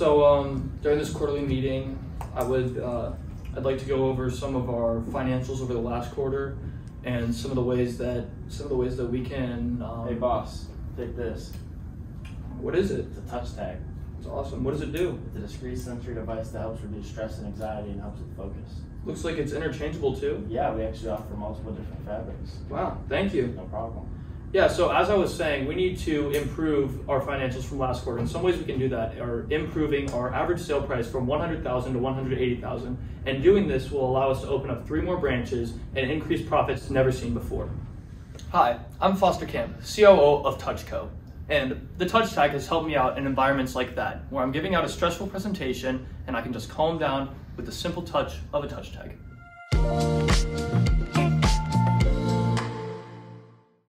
So um, during this quarterly meeting, I would uh, I'd like to go over some of our financials over the last quarter and some of the ways that some of the ways that we can. Um, Hey boss, take this. What is it? It's a touch tag. It's awesome. What does it do? It's a discrete sensory device that helps reduce stress and anxiety and helps with focus. Looks like it's interchangeable too. Yeah, we actually offer multiple different fabrics. Wow. Thank you. No problem. Yeah, so as I was saying, we need to improve our financials from last quarter. And some ways we can do that are improving our average sale price from 100,000 to 180,000. And doing this will allow us to open up three more branches and increase profits never seen before. Hi, I'm Foster Camp, COO of TouchCo. And the touch tag has helped me out in environments like that, where I'm giving out a stressful presentation and I can just calm down with the simple touch of a touch tag.